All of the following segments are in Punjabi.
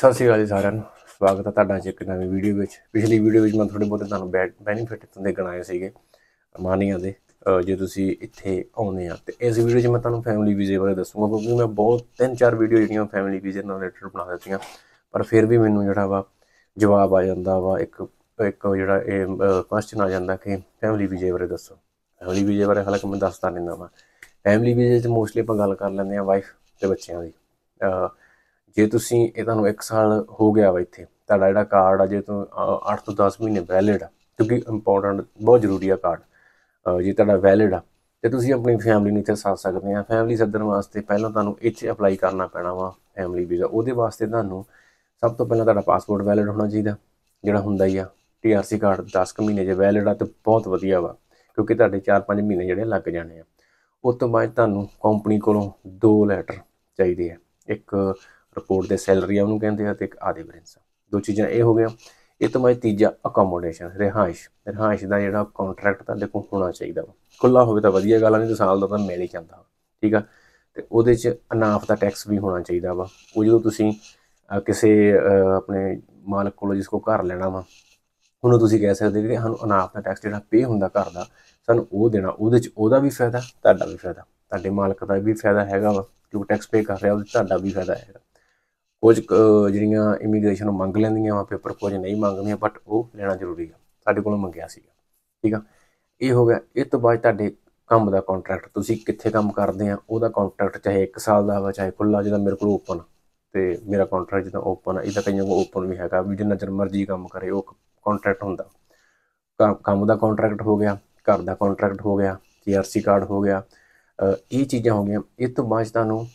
ਸਤਿ ਸ਼੍ਰੀ ਅਕਾਲ ਜੀ ਸਾਰਿਆਂ ਨੂੰ। ਸਵਾਗਤ ਹੈ ਤੁਹਾਡਾ ਅੱਜ ਇੱਕ ਨਵੀਂ ਵੀਡੀਓ ਵਿੱਚ। ਪਿਛਲੀ ਵੀਡੀਓ ਵਿੱਚ ਮੈਂ ਥੋੜੇ ਬਹੁਤੇ ਤੁਹਾਨੂੰ ਬੈਨੀਫਿਟ ਦੇ ਗਣਾਏ ਸੀਗੇ ਮਾਨੀਆਂ ਦੇ। ਜੇ ਤੁਸੀਂ ਇੱਥੇ ਆਉਨੇ ਆ ਤੇ ਇਸ ਵੀਡੀਓ 'ਚ ਮੈਂ ਤੁਹਾਨੂੰ ਫੈਮਿਲੀ ਵੀਜ਼ੇ ਬਾਰੇ ਦੱਸੂਗਾ ਕਿਉਂਕਿ ਮੈਂ ਬਹੁਤ ਤਿੰਨ ਚਾਰ ਵੀਡੀਓ ਜਿਹੜੀਆਂ ਫੈਮਿਲੀ ਵੀਜ਼ੇ ਨਾਲ ਰਿਲੇਟਡ ਬਣਾ ਦਿੱਤੀਆਂ। ਪਰ ਫਿਰ ਵੀ ਮੈਨੂੰ ਜਿਹੜਾ ਵਾ ਜਵਾਬ ਆ ਜਾਂਦਾ ਵਾ, ਇੱਕ ਇੱਕ ਜਿਹੜਾ ਇਹ ਕੁਐਸਚਨ ਆ ਜਾਂਦਾ ਕਿ ਫੈਮਿਲੀ ਵੀਜ਼ੇ ਬਾਰੇ ਦੱਸੋ। ਫੈਮਿਲੀ ਵੀਜ਼ੇ ਬਾਰੇ ਹਾਲਾਂਕਿ ਮੈਂ ਦੱਸਦਾ ਨਹੀਂ ਵਾ। ਫੈਮਿਲੀ ਵੀਜ਼ੇ 'ਚ ਮੋਸਟਲੀ ਆਪਾਂ ਗੱਲ ਕਰ ਲੈਂਦੇ ਆ ਵਾਈਫ ਤੇ ਬੱਚਿਆਂ ਦੀ। ਜੇ ਤੁਸੀਂ ਇਹ ਤੁਹਾਨੂੰ 1 ਸਾਲ ਹੋ ਗਿਆ ਵਾ ਇੱਥੇ, ਤੁਹਾਡਾ ਜਿਹੜਾ ਕਾਰਡ ਆ, ਜੇ ਤੋਂ 8 ਤੋਂ 10 ਮਹੀਨੇ ਵੈਲਿਡ ਆ, ਕਿਉਂਕਿ ਇੰਪੋਰਟੈਂਟ ਬਹੁਤ ਜ਼ਰੂਰੀ ਆ ਕਾਰਡ ਜੇ ਤੁਹਾਡਾ ਵੈਲਿਡ ਆ, ਤੇ ਤੁਸੀਂ ਆਪਣੀ ਫੈਮਿਲੀ ਨੂੰ ਇੱਥੇ ਸੱਦ ਸਕਦੇ ਆ। ਫੈਮਿਲੀ ਸੱਦਣ ਵਾਸਤੇ ਪਹਿਲਾਂ ਤੁਹਾਨੂੰ ਇੱਥੇ ਅਪਲਾਈ ਕਰਨਾ ਪੈਣਾ ਵਾ ਫੈਮਿਲੀ ਵੀਜ਼ਾ ਉਹਦੇ ਵਾਸਤੇ ਤੁਹਾਨੂੰ ਸਭ ਤੋਂ ਪਹਿਲਾਂ ਤੁਹਾਡਾ ਪਾਸਪੋਰਟ ਵੈਲਿਡ ਹੋਣਾ ਚਾਹੀਦਾ, ਜਿਹੜਾ ਹੁੰਦਾ ਹੀ ਆ। ਟੀਆਰਸੀ ਕਾਰਡ 10 ਕੁ ਮਹੀਨੇ ਜੇ ਵੈਲਿਡ ਆ, ਤੇ ਬਹੁਤ ਵਧੀਆ ਵਾ, ਕਿਉਂਕਿ ਤੁਹਾਡੇ 4-5 ਮਹੀਨੇ ਜਿਹੜੇ ਲੱਗ ਜਾਣੇ ਆ। ਉਸ ਤੋਂ ਬਾਅਦ ਤੁਹਾਨੂੰ ਕੰਪਨੀ ਕੋਲੋਂ ਦੋ ਲੈਟਰ ਚਾਹੀਦੇ ਆ। ਇੱਕ ਰਿਪੋਰਟ ਦੇ ਸੈਲਰੀ ਆ, ਉਹਨੂੰ ਕਹਿੰਦੇ ਆ ਤੇ ਇੱਕ ਆਦੇ ਬ੍ਰਿੰਸ ਦੋ ਚੀਜ਼ਾਂ ਇਹ ਹੋ ਗਈਆਂ। ਇਹ ਤੋਂ ਬਾਅਦ ਤੀਜਾ ਅਕੋਮੋਡੇਸ਼ਨ ਰਿਹਾਇਸ਼। ਰਿਹਾਇਸ਼ ਦਾ ਜਿਹੜਾ ਕੰਟਰੈਕਟ ਤੁਹਾਡੇ ਕੋਲ ਹੋਣਾ ਚਾਹੀਦਾ ਵਾ। ਖੁੱਲਾ ਹੋਵੇ ਤਾਂ ਵਧੀਆ ਗੱਲ ਆ, ਨਹੀਂ ਤਾਂ ਸਾਲ ਦਾ ਤਾਂ ਮਿਲ ਹੀ ਜਾਂਦਾ ਵਾ। ਠੀਕ ਆ? ਤੇ ਉਹਦੇ 'ਚ ਅਨਾਫ ਦਾ ਟੈਕਸ ਵੀ ਹੋਣਾ ਚਾਹੀਦਾ ਵਾ। ਉਹ ਜਦੋਂ ਤੁਸੀਂ ਕਿਸੇ ਆਪਣੇ ਮਾਲਕ ਕੋਲੋਂ ਜਿਸ ਕੋ ਘਰ ਲੈਣਾ ਵਾ, ਉਹਨੂੰ ਤੁਸੀਂ ਕਹਿ ਸਕਦੇ ਕਿ ਸਾਨੂੰ ਅਨਾਫ ਦਾ ਟੈਕਸ ਜਿਹੜਾ ਪੇ ਹੁੰਦਾ ਘਰ ਦਾ, ਸਾਨੂੰ ਉਹ ਦੇਣਾ। ਉਹਦੇ 'ਚ ਉਹਦਾ ਵੀ ਫਾਇਦਾ, ਤੁਹਾਡਾ ਵੀ ਫਾਇਦਾ। ਤੁਹਾਡੇ ਮਾਲਕ ਦਾ ਵੀ ਫਾਇਦਾ ਹੈਗਾ ਵਾ। ਜੋ ਟੈਕਸ ਪੇ ਕਰ ਰਿਹਾ, ਉਹਦੇ 'ਚ ਤੁਹਾਡਾ ਵੀ ਫਾਇਦਾ ਹੈਗਾ। ਕੁਝ ਕੁ ਜਿਹੜੀਆਂ ਇਮੀਗ੍ਰੇਸ਼ਨ ਮੰਗ ਲੈਂਦੀਆਂ ਵਾ ਪੇਪਰ ਕੁਝ ਨਹੀਂ ਮੰਗਦੀਆਂ ਬਟ ਉਹ ਲੈਣਾ ਜ਼ਰੂਰੀ ਆ। ਸਾਡੇ ਕੋਲੋਂ ਮੰਗਿਆ ਸੀਗਾ। ਠੀਕ ਆ? ਇਹ ਹੋ ਗਿਆ, ਇਹ ਤੋਂ ਬਾਅਦ ਤੁਹਾਡੇ ਕੰਮ ਦਾ ਕੰਟਰੈਕਟ ਤੁਸੀਂ ਕਿੱਥੇ ਕੰਮ ਕਰਦੇ ਆ, ਉਹਦਾ ਕੰਟਰੈਕਟ ਚਾਹੇ 1 ਸਾਲ ਦਾ ਹੋਵੇ ਚਾਹੇ ਖੁੱਲਾ ਜਿਹਦਾ ਮੇਰੇ ਕੋਲ ਓਪਨ ਤੇ ਮੇਰਾ ਕੰਟਰੈਕਟ ਜਿਹਦਾ ਓਪਨ ਆ, ਇਹਦਾ ਕਈਆਂ ਕੋਲ ਓਪਨ ਵੀ ਹੈਗਾ, ਵੀ ਜਿੰਨਾ ਚਿਰ ਮਰਜ਼ੀ ਕੰਮ ਕਰੇ, ਉਹ ਕੰਟਰੈਕਟ ਹੁੰਦਾ। ਕੰਮ- ਕੰਮ ਦਾ ਕੰਟਰੈਕਟ ਹੋ ਗਿਆ, ਘਰ ਦਾ ਕੰਟਰੈਕਟ ਹੋ ਗਿਆ ਜੀਆਰਸੀ ਕਾਰਡ ਹੋ ਗਿਆ ਇਹ ਚੀਜ਼ਾਂ ਹੋ ਗਈਆਂ। ਇਹ ਤੋਂ ਬਾਅਦ 'ਚ ਤੁਹਾਨੂੰ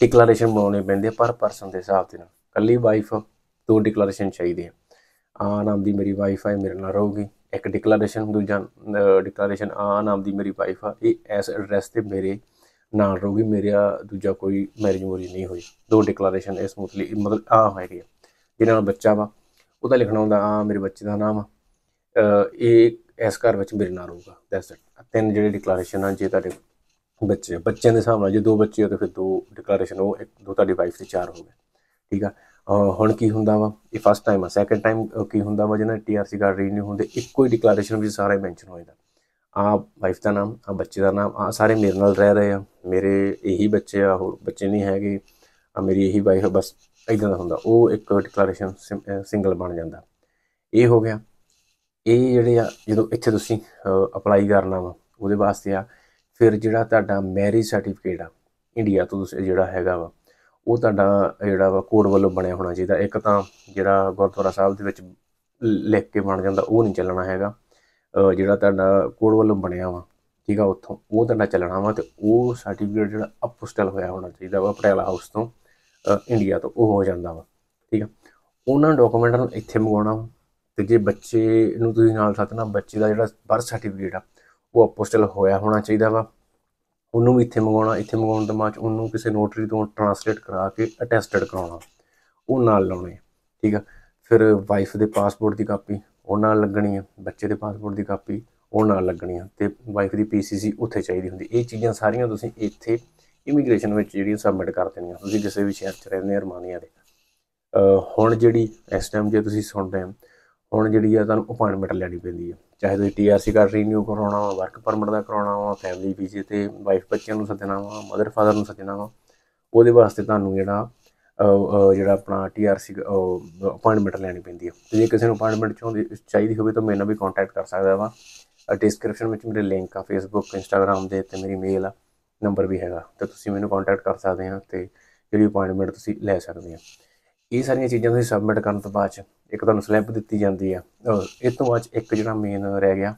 ਡਿਕਲੇਰੇਸ਼ਨ ਬਣਾਉਣੇ ਪੈਂਦੇ ਆ ਪਰ ਪਰਸਨ ਦੇ ਹਿਸਾਬ ਦੇ ਨਾਲ ਕੱਲੀ ਵਾਈਫ ਦੋ ਡਿਕਲੇਰੇਸ਼ਨ ਚਾਹੀਦੇ ਆ। ਆ ਨਾਮ ਦੀ ਮੇਰੀ ਵਾਈਫ ਹੈ ਮੇਰੇ ਨਾਲ ਰਹੂਗੀ। ਇੱਕ ਡਿਕਲੇਰੇਸ਼ਨ ਦੂਜਾ ਡਿਕਲੇਰੇਸ਼ਨ ਆ ਨਾਮ ਦੀ ਮੇਰੀ ਵਾਈਫ ਆ, ਇਹ ਐਸ ਐਡਰੈਸ ਤੇ ਮੇਰੇ ਨਾਲ ਰਹੂਗੀ, ਮੇਰਾ ਦੂਜਾ ਕੋਈ ਮੈਰਿਜ ਮੋਰੀ ਨਹੀਂ ਹੋਈ। ਦੋ ਡਿਕਲੇਰੇਸ਼ਨ ਇਸ ਸਮੂਥਲੀ ਮਤਲਬ ਆ। ਹੋਏਗੀ ਜਿਹਨਾਂ ਨਾਲ ਬੱਚਾ ਵਾ, ਉਹਦਾ ਲਿਖਣਾ ਹੁੰਦਾ ਆ ਮੇਰੇ ਬੱਚੇ ਦਾ ਨਾਮ ਆ। ਇਹ ਇਸ ਘਰ ਵਿੱਚ ਮੇਰੇ ਨਾਲ ਰਹੂਗਾ ਦੈਟਸ ਇਟ ਤਿੰਨ ਜਿਹੜੇ ਡਿਕਲੇਰੇਸ਼ਨ ਆ, ਜੇ ਤੁਹਾਡੇ ਬੱਚੇ ਬੱਚਿਆਂ ਦੇ ਹਿਸਾਬ ਨਾਲ ਜੇ ਦੋ ਬੱਚੇ ਹੋ ਤਾਂ ਫਿਰ ਦੋ ਡਿਕਲੇਰੇਸ਼ਨ ਉਹ ਇੱਕ ਦੋ ਤੁਹਾਡੀ ਵਾਈਫ ਦੇ ਚਾਰ ਹੋ ਗਏ। ਠੀਕ ਆ? ਹੁਣ ਕੀ ਹੁੰਦਾ ਵਾ? ਇਹ ਫਸਟ ਟਾਈਮ ਆ। ਸੈਕੰਡ ਟਾਈਮ ਕੀ ਹੁੰਦਾ ਵਾ? ਜਿਹਨਾਂ ਟੀਆਰਸੀ ਕਾਰਡ ਰੀਨਿਊ ਹੁੰਦੇ, ਇੱਕੋ ਹੀ ਡਿਕਲੇਰੇਸ਼ਨ ਵਿੱਚ ਸਾਰਾ ਮੈਂਸ਼ਨ ਹੋ ਜਾਂਦਾ। ਆ ਵਾਈਫ ਦਾ ਨਾਮ, ਆ ਬੱਚੇ ਦਾ ਨਾਮ, ਆ ਸਾਰੇ ਮੇਰੇ ਨਾਲ ਰਹਿ ਰਹੇ ਆ। ਮੇਰੇ ਇਹੀ ਬੱਚੇ ਆ, ਹੋਰ ਬੱਚੇ ਨਹੀਂ ਹੈਗੇ। ਆ ਮੇਰੀ ਇਹੀ ਵਾਈਫ ਬਸ ਇਦਾਂ ਦਾ ਹੁੰਦਾ। ਉਹ ਇੱਕ ਡਿਕਲੇਰੇਸ਼ਨ ਸਿੰਗਲ ਬਣ ਜਾਂਦਾ। ਇਹ ਹੋ ਗਿਆ। ਇਹ ਜਿਹੜੇ ਆ, ਜਦੋਂ ਇੱਥੇ ਤੁਸੀਂ ਅਪਲਾਈ ਕਰਨਾ ਵਾ, ਉਹਦੇ ਵਾਸਤੇ ਆ ਫਿਰ ਜਿਹੜਾ ਤੁਹਾਡਾ ਮੈਰਿਜ ਸਰਟੀਫਿਕੇਟ ਆ ਇੰਡੀਆ ਤੋਂ ਤੁਸੀਂ ਜਿਹੜਾ ਹੈਗਾ ਵਾ, ਉਹ ਤੁਹਾਡਾ ਜਿਹੜਾ ਵਾ ਕੋਡ ਵੱਲੋਂ ਬਣਿਆ ਹੋਣਾ ਚਾਹੀਦਾ। ਇੱਕ ਤਾਂ ਜਿਹੜਾ ਗੁਰਦੁਆਰਾ ਸਾਹਿਬ ਦੇ ਵਿੱਚ ਲਿਖ ਕੇ ਬਣ ਜਾਂਦਾ, ਉਹ ਨਹੀਂ ਚੱਲਣਾ ਹੈਗਾ। ਜਿਹੜਾ ਤੁਹਾਡਾ ਕੋਡ ਵੱਲੋਂ ਬਣਿਆ ਵਾ, ਠੀਕ ਆ, ਉੱਥੋਂ ਉਹ ਤੁਹਾਡਾ ਚੱਲਣਾ ਵਾ ਤੇ ਉਹ ਸਰਟੀਫਿਕੇਟ ਜਿਹੜਾ ਅਪੋਸਟਲ ਹੋਇਆ ਹੋਣਾ ਚਾਹੀਦਾ ਵਾ, ਪਟਿਆਲਾ ਹਾਊਸ ਤੋਂ ਇੰਡੀਆ ਤੋਂ, ਉਹ ਹੋ ਜਾਂਦਾ ਵਾ, ਠੀਕ ਆ। ਉਹਨਾਂ ਡਾਕੂਮੈਂਟਾਂ ਨੂੰ ਇੱਥੇ ਮੰਗਵਾਉਣਾ ਵਾ ਤੇ ਜੇ ਬੱਚੇ ਨੂੰ ਤੁਸੀਂ ਨਾਲ ਸੱਦਣਾ ਬੱਚੇ ਦਾ ਜਿਹੜਾ ਬਰਥ ਸਰਟੀਫਿਕੇਟ ਆ ਉਹ ਅਪੋਸਟਲ ਹੋਇਆ ਹੋਣਾ ਚਾਹੀਦਾ ਵਾ। ਉਹਨੂੰ ਵੀ ਇੱਥੇ ਮੰਗਵਾਉਣਾ, ਇੱਥੇ ਮੰਗਵਾਉਣ ਤੋਂ ਬਾਅਦ 'ਚ ਉਹਨੂੰ ਕਿਸੇ ਨੋਟਰੀ ਤੋਂ ਟਰਾਂਸਲੇਟ ਕਰਾ ਕੇ ਅਟੈਸਟਡ ਕਰਾਉਣਾ। ਉਹ ਨਾਲ ਲਾਉਣੇ, ਠੀਕ ਆ। ਫਿਰ ਵਾਈਫ ਦੇ ਪਾਸਪੋਰਟ ਦੀ ਕਾਪੀ, ਉਹ ਨਾਲ ਲੱਗਣੀ ਆ। ਬੱਚੇ ਦੇ ਪਾਸਪੋਰਟ ਦੀ ਕਾਪੀ, ਉਹ ਨਾਲ ਲੱਗਣੀ ਆ। ਤੇ ਵਾਈਫ ਦੀ ਪੀਸੀਸੀ ਉੱਥੇ ਚਾਹੀਦੀ ਹੁੰਦੀ। ਇਹ ਚੀਜ਼ਾਂ ਸਾਰੀਆਂ ਤੁਸੀਂ ਇੱਥੇ ਇਮੀਗ੍ਰੇਸ਼ਨ ਵਿੱਚ ਜਿਹੜੀਆਂ ਸਬਮਿਟ ਕਰ ਦੇਣੀਆਂ। ਤੁਸੀਂ ਕਿਸੇ ਵੀ ਸ਼ਹਿਰ 'ਚ ਰਹਿੰਦੇ ਆ ਰਮਾਨੀਆ ਦੇ। ਹੁਣ ਜਿਹੜੀ ਇਸ ਟਾਈਮ ਜੇ ਤੁਸੀਂ ਸੁਣ ਰਹੇ ਹੋ ਹੁਣ ਜਿਹੜੀ ਆ ਤੁਹਾਨੂੰ ਅਪਾਇੰਟਮੈਂਟ ਲੈਣੀ ਪੈਂਦੀ ਹੈ ਚਾਹੇ ਤੁਸੀਂ ਟੀਆਰਸੀ ਕਾਰਡ ਰੀਨਿਊ ਕਰਾਉਣਾ ਵਾ ਵਰਕ ਪਰਮਿਟ ਦਾ ਕਰਾਉਣਾ ਵਾ ਫੈਮਿਲੀ ਵੀਜ਼ੇ ਤੇ ਵਾਈਫ ਬੱਚਿਆਂ ਨੂੰ ਸੱਦਣਾ ਵਾ ਮਦਰ ਫਾਦਰ ਨੂੰ ਸੱਦਣਾ ਵਾ ਉਹਦੇ ਵਾਸਤੇ ਤੁਹਾਨੂੰ ਜਿਹੜਾ ਅਹ, ਅਹ, ਜਿਹੜਾ ਆਪਣਾ ਟੀਆਰਸੀ ਅਪਾਇੰਟਮੈਂਟ ਲੈਣੀ ਪੈਂਦੀ ਹੈ ਤੇ ਜੇ ਕਿਸੇ ਨੂੰ ਅਪਾਇੰਟਮੈਂਟ ਚਾਹੁੰਦੀ ਚਾਹੀਦੀ ਹੋਵੇ ਤਾਂ ਮੇਰੇ ਨਾਲ ਵੀ ਕੰਟੈਕਟ ਕਰ ਸਕਦਾ ਵਾ। ਡਿਸਕ੍ਰਿਪਸ਼ਨ ਵਿੱਚ ਮੇਰੇ ਲਿੰਕ ਆ ਫੇਸਬੁੱਕ ਇੰਸਟਾਗ੍ਰam ਦੇ ਤੇ ਮੇਰੀ ਮੇਲ ਆ ਨੰਬਰ ਵੀ ਹੈਗਾ। ਤੇ ਤੁਸੀਂ ਮੈਨੂੰ ਕੰਟੈਕਟ ਕਰ ਸਕਦੇ ਆ ਤੇ ਜਿਹੜੀ ਅਪਾਇੰਟਮੈਂਟ ਤੁਸੀਂ ਲੈ ਸਕਦੇ ਆ। ਇਹ ਸਾਰੀਆਂ ਚੀਜ਼ਾਂ ਤੁਸੀਂ ਸਬਮਿਟ ਕਰਨ ਤੋਂ ਬਾਅਦ 'ਚ ਇੱਕ ਤੁਹਾਨੂੰ ਸਲਿੱਪ ਦਿੱਤੀ ਜਾਂਦੀ ਆ। ਇਹ ਤੋਂ ਬਾਅਦ 'ਚ ਇੱਕ ਜਿਹੜਾ ਮੇਨ ਰਹਿ ਗਿਆ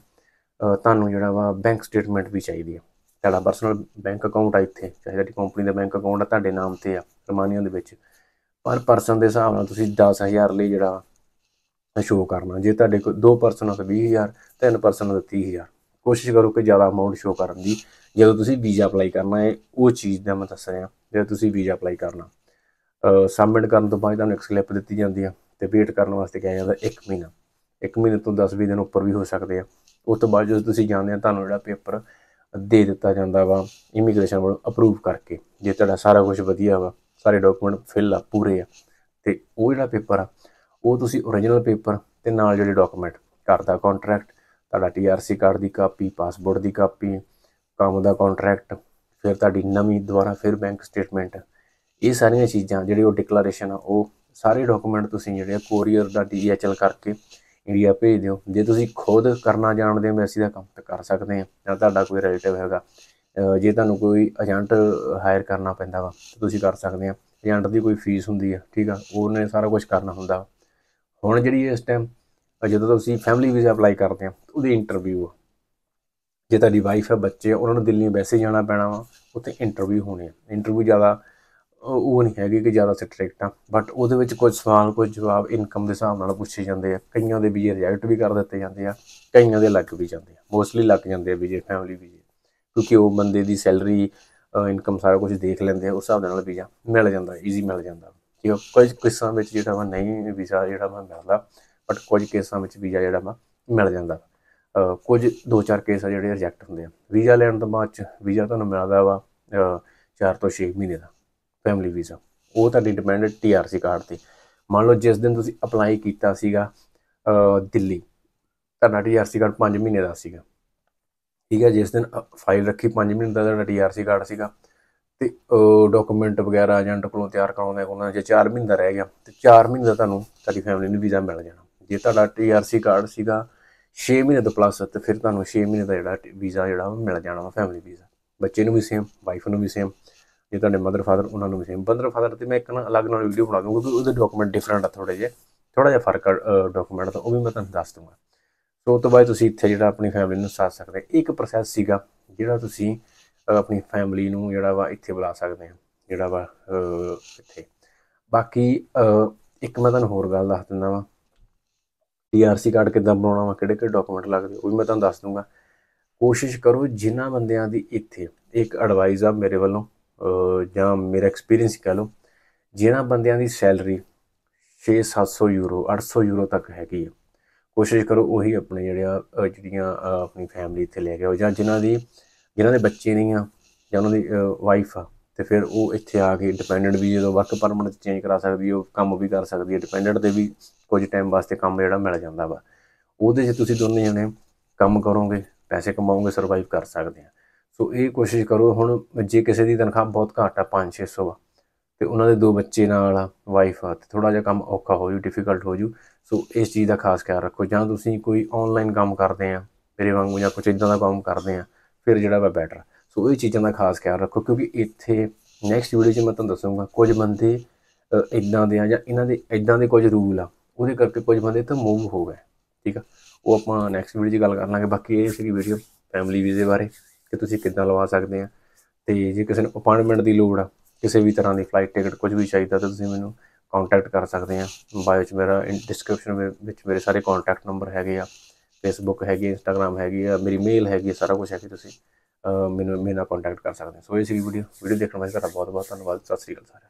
ਤੁਹਾਨੂੰ ਜਿਹੜਾ ਵਾ ਬੈਂਕ ਸਟੇਟਮੈਂਟ ਵੀ ਚਾਹੀਦੀ ਆ। ਤੁਹਾਡਾ ਪਰਸਨਲ ਬੈਂਕ ਅਕਾਊਂਟ ਆ ਇੱਥੇ, ਚਾਹੇ ਤੁਹਾਡੀ ਕੰਪਨੀ ਦਾ ਬੈਂਕ ਅਕਾਊਂਟ ਆ, ਤੁਹਾਡੇ ਨਾਮ ਤੇ ਆ ਰਮਾਨੀਆਂ ਦੇ ਵਿੱਚ। ਪਰ ਪਰਸਨ ਦੇ ਹਿਸਾਬ ਨਾਲ ਤੁਸੀਂ 10000 ਲਈ ਜਿਹੜਾ ਸ਼ੋਅ ਕਰਨਾ। ਜੇ ਤੁਹਾਡੇ ਕੋਲ ਦੋ ਪਰਸਨ ਆ ਤਾਂ 20000 ਤਿੰਨ ਪਰਸਨ ਆ ਤਾਂ 30000 ਕੋਸ਼ਿਸ਼ ਕਰੋ ਕਿ ਜ਼ਿਆਦਾ ਅਮਾਉਂਟ ਸ਼ੋਅ ਕਰਨ ਦੀ। ਜਦੋਂ ਤੁਸੀਂ ਵੀਜ਼ਾ ਅਪਲਾਈ ਕਰਨਾ ਹੈ ਉਹ ਚੀਜ਼ ਦਾ ਮੈਂ ਦੱਸ ਰਿਹਾ, ਜਦੋਂ ਤੁਸੀਂ ਵੀਜ਼ਾ ਅਪਲਾਈ ਕਰਨਾ। ਸਬਮਿਟ ਕਰਨ ਤੋਂ ਬਾਅਦ ਤੁਹਾਨੂੰ ਇੱਕ ਸਲਿੱਪ ਦਿੱਤੀ ਜਾਂਦੀ ਆ। ਤੇ ਵੇਟ ਕਰਨ ਵਾਸਤੇ ਕਿਹਾ ਜਾਂਦਾ 1 ਮਹੀਨਾ। 1 ਮਹੀਨੇ ਤੋਂ 10-20 ਦਿਨ ਉੱਪਰ ਵੀ ਹੋ ਸਕਦੇ ਆ। ਉਸ ਤੋਂ ਬਾਅਦ ਜਦੋਂ ਤੁਸੀਂ ਜਾਂਦੇ ਆ, ਤੁਹਾਨੂੰ ਜਿਹੜਾ ਪੇਪਰ ਦੇ ਦਿੱਤਾ ਜਾਂਦਾ ਵਾ ਇਮੀਗ੍ਰੇਸ਼ਨ ਵੱਲੋਂ ਅਪਰੂਵ ਕਰਕੇ, ਜੇ ਤੁਹਾਡਾ ਸਾਰਾ ਕੁਝ ਵਧੀਆ ਵਾ, ਸਾਰੇ ਡਾਕੂਮੈਂਟ ਫਿਲ ਆ, ਪੂਰੇ ਆ, ਤੇ ਉਹ ਜਿਹੜਾ ਪੇਪਰ ਆ, ਉਹ ਤੁਸੀਂ ਓਰੀਜਨਲ ਪੇਪਰ ਤੇ ਨਾਲ ਜਿਹੜੇ ਡਾਕੂਮੈਂਟ ਘਰ ਦਾ ਕੰਟਰੈਕਟ ਤੁਹਾਡਾ ਟੀਆਰਸੀ ਕਾਰਡ ਦੀ ਕਾਪੀ ਪਾਸਪੋਰਟ ਦੀ ਕਾਪੀ, ਕੰਮ ਦਾ ਕੰਟਰੈਕਟ ਫਿਰ ਤੁਹਾਡੀ ਨਵੀਂ ਦੁਬਾਰਾ ਫਿਰ ਬੈਂਕ ਸਟੇਟਮੈਂਟ ਇਹ ਸਾਰੀਆਂ ਚੀਜ਼ਾਂ ਜਿਹੜੀ ਉਹ ਡਿਕਲੇਰੇਸ਼ਨ ਆ, ਉਹ ਸਾਰੇ ਡਾਕੂਮੈਂਟ ਤੁਸੀਂ ਜਿਹੜੇ ਆ ਕੋਰੀਅਰ ਦਾ ਡੀਐਚਐਲ ਕਰਕੇ ਇੰਡੀਆ ਭੇਜ ਦਿਓ। ਜੇ ਤੁਸੀਂ ਖੁਦ ਕਰਨਾ ਜਾਣਦੇ ਹੋ ਮੈਸੀ ਦਾ ਕੰਮ ਤਾਂ ਕਰ ਸਕਦੇ ਆ ਜਾਂ ਤੁਹਾਡਾ ਕੋਈ ਰਿਲੇਟਿਵ ਹੈਗਾ ਜੇ ਤੁਹਾਨੂੰ ਕੋਈ ਏਜੰਟ ਹਾਇਰ ਕਰਨਾ ਪੈਂਦਾ ਵਾ, ਤਾਂ ਤੁਸੀਂ ਕਰ ਸਕਦੇ ਆ ਏਜੰਟ ਦੀ ਕੋਈ ਫੀਸ ਹੁੰਦੀ ਆ, ਠੀਕ ਆ? ਉਹਨੇ ਸਾਰਾ ਕੁਝ ਕਰਨਾ ਹੁੰਦਾ ਵਾ। ਹੁਣ ਜਿਹੜੀ ਇਸ ਟਾਈਮ ਜਦੋਂ ਤੁਸੀਂ ਫੈਮਿਲੀ ਵੀਜ਼ਾ ਅਪਲਾਈ ਕਰਦੇ ਆ ਉਹਦੀ ਇੰਟਰਵਿਊ ਆ। ਜੇ ਤੁਹਾਡੀ ਵਾਈਫ ਹੈ, ਬੱਚੇ ਆ, ਉਹਨਾਂ ਨੂੰ ਦਿੱਲੀ ਵੈਸੇ ਜਾਣਾ ਪੈਣਾ ਵਾ, ਉੱਥੇ ਇੰਟਰਵਿਊ ਹੋਣੇ ਆ। ਇੰਟਰਵਿਊ ਜ਼ਿਆਦਾ ਉਹ ਨਹੀਂ ਹੈਗੇ ਕਿ ਜ਼ਿਆਦਾ ਸਟ੍ਰਿਕਟ ਆ। ਬਟ ਉਹਦੇ ਵਿੱਚ ਕੁਝ ਸਵਾਲ, ਕੁਝ ਜਵਾਬ ਇਨਕਮ ਦੇ ਹਿਸਾਬ ਨਾਲ ਪੁੱਛੇ ਜਾਂਦੇ ਆ। ਕਈਆਂ ਦੇ ਵੀਜ਼ੇ ਰਿਜੈਕਟ ਵੀ ਕਰ ਦਿੱਤੇ ਜਾਂਦੇ ਆ, ਕਈਆਂ ਦੇ ਲੱਗ ਵੀ ਜਾਂਦੇ ਆ। ਮੋਸਟਲੀ ਲੱਗ ਜਾਂਦੇ ਆ ਵੀਜ਼ੇ ਫੈਮਿਲੀ ਵੀਜ਼ੇ। ਕਿਉਂਕਿ ਉਹ ਬੰਦੇ ਦੀ ਸੈਲਰੀ ਇਨਕਮ ਸਾਰਾ ਕੁਝ ਦੇਖ ਲੈਂਦੇ ਆ, ਉਸ ਹਿਸਾਬ ਦੇ ਨਾਲ ਵੀਜ਼ਾ ਮਿਲ ਜਾਂਦਾ ਈਜ਼ੀ ਮਿਲ ਜਾਂਦਾ। ਠੀਕ ਕੁਝ ਕਿਸਾਂ ਵਿੱਚ ਜਿਹੜਾ ਵਾ ਨਹੀਂ ਵੀਜ਼ਾ ਜਿਹੜਾ ਵਾ ਮਿਲਦਾ ਬਟ ਕੁਝ ਕੇਸਾਂ ਵਿੱਚ ਵੀਜ਼ਾ ਜਿਹੜਾ ਵਾ ਮਿਲ ਜਾਂਦਾ। ਅਹ, ਕੁਝ ਦੋ ਚਾਰ ਕੇਸ ਆ ਜਿਹੜੇ ਰਿਜੈਕਟ ਹੁੰਦੇ ਆ। ਵੀਜ਼ਾ ਲੈਣ ਤੋਂ ਬਾਅਦ ਚ ਵੀਜ਼ਾ ਤੁਹਾਨੂੰ ਮਿਲਦਾ ਵਾ 4 ਤੋਂ 6 ਮਹੀਨੇ ਦਾ। ਫੈਮਿਲੀ ਵੀਜ਼ਾ ਉਹ ਤੁਹਾਡੀ ਡਿਪੈਂਡੈਂਟ ਟੀਆਰਸੀ ਕਾਰਡ ਤੇ ਮੰਨ ਲਓ ਜਿਸ ਦਿਨ ਤੁਸੀਂ ਅਪਲਾਈ ਕੀਤਾ ਸੀਗਾ ਦਿੱਲੀ, ਤੁਹਾਡਾ ਟੀਆਰਸੀ ਕਾਰਡ 5 ਮਹੀਨੇ ਦਾ ਸੀਗਾ। ਠੀਕ ਹੈ, ਜਿਸ ਦਿਨ ਫਾਈਲ ਰੱਖੀ 5 ਮਹੀਨੇ ਦਾ ਤੁਹਾਡਾ ਟੀਆਰਸੀ ਕਾਰਡ ਸੀਗਾ। ਤੇ ਡਾਕੂਮੈਂਟ ਵਗੈਰਾ ਏਜੰਟ ਕੋਲੋਂ ਤਿਆਰ ਕਰਾਉਂਦੇ ਉਹਨਾਂ ਜੇ 4 ਮਹੀਨੇ ਦਾ ਰਹਿ ਗਿਆ, ਤੇ 4 ਮਹੀਨੇ ਦਾ ਤੁਹਾਨੂੰ ਤੁਹਾਡੀ ਫੈਮਿਲੀ ਨੂੰ ਵੀਜ਼ਾ ਮਿਲ ਜਾਣਾ। ਜੇ ਤੁਹਾਡਾ ਟੀਆਰਸੀ ਕਾਰਡ ਸੀਗਾ 6 ਮਹੀਨੇ ਤੋਂ ਪਲੱਸ ਤੇ ਫਿਰ ਤੁਹਾਨੂੰ 6 ਮਹੀਨੇ ਦਾ ਜਿਹੜਾ ਵੀਜ਼ਾ ਜਿਹੜਾ ਮਿਲ ਜਾਣਾ ਵਾ ਫੈਮਿਲੀ ਵੀਜ਼ਾ ਬੱਚੇ ਨੂੰ ਵੀ ਸੇਮ ਵਾਈਫ ਨੂੰ ਵੀ ਸੇਮ ਜੇ ਤੁਹਾਡੇ ਮਦਰ ਫਾਦਰ ਉਹਨਾਂ ਨੂੰ ਵੀ ਸੇਮ ਮਦਰ ਫਾਦਰ ਤੇ ਮੈਂ ਇੱਕ ਨਾ ਅਲੱਗ ਨਾਲ ਵੀਡੀਓ ਬਣਾ ਦੂੰਗਾ ਕਿਉਂਕਿ ਉਹਦੇ ਡਾਕੂਮੈਂਟ ਡਿਫਰੈਂਟ ਆ ਥੋੜੇ ਜਿਹੇ। ਥੋੜਾ ਜਿਹਾ ਫ਼ਰਕ ਡਾਕੂਮੈਂਟ ਦਾ, ਉਹ ਵੀ ਮੈਂ ਤੁਹਾਨੂੰ ਦੱਸ ਦੂੰਗਾ ਸੋ ਉਹ ਤੋਂ ਬਾਅਦ ਤੁਸੀਂ ਇੱਥੇ ਜਿਹੜਾ ਆਪਣੀ ਫੈਮਿਲੀ ਨੂੰ ਸਾਥ ਸਕਦੇ ਇੱਕ ਪ੍ਰੋਸੈਸ ਸੀਗਾ ਜਿਹੜਾ ਤੁਸੀਂ ਆਪਣੀ ਫੈਮਿਲੀ ਨੂੰ ਜਿਹੜਾ ਵਾ ਇੱਥੇ ਬੁਲਾ ਸਕਦੇ ਹੋ, ਜਿਹੜਾ ਵਾ ਇੱਥੇ। ਬਾਕੀ ਇੱਕ ਮੈਂ ਤੁਹਾਨੂੰ ਹੋਰ ਗੱਲ ਦੱਸ ਦਿੰਦਾ ਵਾ। ਟੀਆਰਸੀ ਕਾਰਡ ਕਿੱਦਾਂ ਬਣਾਉਣਾ ਵਾ ਕਿਹੜੇ ਕਿਹੜੇ ਡਾਕੂਮੈਂਟ ਲੱਗਦੇ ਉਹ ਵੀ ਮੈਂ ਤੁਹਾਨੂੰ ਦੱਸ ਦੂੰਗਾ ਕੋਸ਼ਿਸ਼ ਕਰੋ ਜਿਨ੍ਹਾਂ ਬੰਦਿਆਂ ਦੀ ਇੱਥੇ ਇੱਕ ਐਡਵਾਈਸ ਆ ਮੇਰੇ ਵੱਲੋਂ ਜਾਂ ਮੇਰਾ ਐਕਸਪੀਰੀਅੰਸ ਕਹਿ ਲਓ ਜਿਨ੍ਹਾਂ ਬੰਦਿਆਂ ਦੀ ਸੈਲਰੀ 6-700 ਯੂਰੋ 800 ਯੂਰੋ ਤੱਕ ਹੈਗੀ ਆ, ਕੋਸ਼ਿਸ਼ ਕਰੋ ਉਹੀ ਆਪਣੇ ਜਿਹੜੇ ਆ ਜਿਹੜੀਆਂ ਆਪਣੀ ਫੈਮਿਲੀ ਇੱਥੇ ਲੈ ਕੇ ਆਓ, ਜਾਂ ਜਿਨ੍ਹਾਂ ਦੀ ਜਿਨ੍ਹਾਂ ਦੇ ਬੱਚੇ ਨਹੀਂ ਆ, ਜਾਂ ਉਹਨਾਂ ਦੀ ਵਾਈਫ ਆ, ਤੇ ਫਿਰ ਉਹ ਇੱਥੇ ਆ ਕੇ ਡਿਪੈਂਡੈਂਟ ਵੀ ਜਦੋਂ ਵਰਕ ਪਰਮਿਟ ਚੇਂਜ ਕਰਾ ਸਕਦੀ ਉਹ ਕੰਮ ਵੀ ਕਰ ਸਕਦੀ ਹੈ ਡਿਪੈਂਡੈਂਟ ਦੇ ਵੀ ਕੁਝ ਟਾਈਮ ਵਾਸਤੇ ਕੰਮ ਜਿਹੜਾ ਮਿਲ ਜਾਂਦਾ ਵਾ, ਉਹਦੇ 'ਚ ਤੁਸੀਂ ਦੋਨੇ ਜਣੇ ਕੰਮ ਕਰੋਗੇ, ਪੈਸੇ ਕਮਾਓਗੇ ਸਰਵਾਈਵ ਕਰ ਸਕਦੇ ਆ। ਸੋ ਇਹ ਕੋਸ਼ਿਸ਼ ਕਰੋ, ਹੁਣ ਜੇ ਕਿਸੇ ਦੀ ਤਨਖਾਹ ਬਹੁਤ ਘੱਟ ਆ 5-600 ਆ ਤੇ ਉਹਨਾਂ ਦੇ ਦੋ ਬੱਚੇ ਨਾਲ ਵਾਈਫ ਆ, ਤੇ ਥੋੜਾ ਜਿਹਾ ਕੰਮ ਔਖਾ ਹੋ ਜੂ ਡਿਫਿਕਲਟ ਹੋ ਜੂ। ਸੋ ਇਸ ਚੀਜ਼ ਦਾ ਖਾਸ ਖਿਆਲ ਰੱਖੋ। ਜਾਂ ਤੁਸੀਂ ਕੋਈ ਆਨਲਾਈਨ ਕੰਮ ਕਰਦੇ ਆ, ਮੇਰੇ ਵਾਂਗੂ ਜਾਂ ਕੁਝ ਇਦਾਂ ਦਾ ਕੰਮ ਕਰਦੇ ਆ, ਫਿਰ ਜਿਹੜਾ ਵਾ ਬੈਟਰ ਸੋ ਇਹ ਚੀਜ਼ਾਂ ਦਾ ਖਾਸ ਖਿਆਲ ਰੱਖੋ, ਕਿਉਂਕਿ ਇੱਥੇ ਨੈਕਸਟ ਵੀਡੀਓ 'ਚ ਮੈਂ ਤੁਹਾਨੂੰ ਦੱਸੂਗਾ, ਕੁਝ ਬੰਦੇ ਇਦਾਂ ਦੇ ਆ ਜਾਂ ਇਹਨਾਂ ਦੇ ਇਦਾਂ ਦੇ ਕੁਝ ਰੂਲ ਆ, ਉਹਦੇ ਕਰਕੇ ਕੁਝ ਬੰਦੇ ਤਾਂ ਮੂਵ ਹੋ ਗਏ, ਠੀਕ ਆ। ਉਹ ਆਪਾਂ ਨੈਕਸਟ ਵੀਡੀਓ 'ਚ ਗੱਲ ਕਰ ਲਾਂਗੇ। ਬਾਕੀ ਇਹ ਸੀਗੀ ਵੀਡੀਓ ਫੈਮਿਲੀ ਵੀਜ਼ੇ ਬਾਰੇ। ਕਿ ਤੁਸੀਂ ਕਿੱਦਾਂ ਲਵਾ ਸਕਦੇ ਆ। ਤੇ ਜੇ ਕਿਸੇ ਨੂੰ ਅਪਾਇੰਟਮੈਂਟ ਦੀ ਲੋੜ ਆ ਕਿਸੇ ਵੀ ਤਰ੍ਹਾਂ ਦੀ ਫਲਾਈਟ ਟਿਕਟ ਕੁਝ ਵੀ ਚਾਹੀਦਾ ਤਾਂ ਤੁਸੀਂ ਮੈਨੂੰ ਕੰਟੈਕਟ ਕਰ ਸਕਦੇ ਆ। ਬਾਇਓ 'ਚ ਮੇਰਾ ਡਿਸਕ੍ਰਿਪਸ਼ਨ ਵਿੱਚ ਮੇਰੇ ਸਾਰੇ ਕੰਟੈਕਟ ਨੰਬਰ ਹੈਗੇ ਆ। ਫੇਸਬੁੱਕ ਹੈਗੀ ਇੰਸਟਾਗ੍ਰam ਹੈਗੀ ਆ ਮੇਰੀ ਮੇਲ ਹੈਗੀ ਆ, ਸਾਰਾ ਕੁਝ ਕਿ ਤੁਸੀਂ ਮੈਨੂੰ ਮੇਰੇ ਨਾਲ ਕੰਟੈਕਟ ਕਰ ਸਕਦੇ ਹੋ ਸੋ ਇਹ ਸੀਗੀ ਵੀਡੀਓ ਵੀਡੀਓ ਦੇਖਣ ਵਾਸਤੇ ਤੁਹਾਡਾ ਬਹੁਤ ਬਹੁਤ ਧੰਨਵਾਦ। ਸਤਿ ਸ੍ਰੀ ਅਕਾਲ ਸਾਰਿਆਂ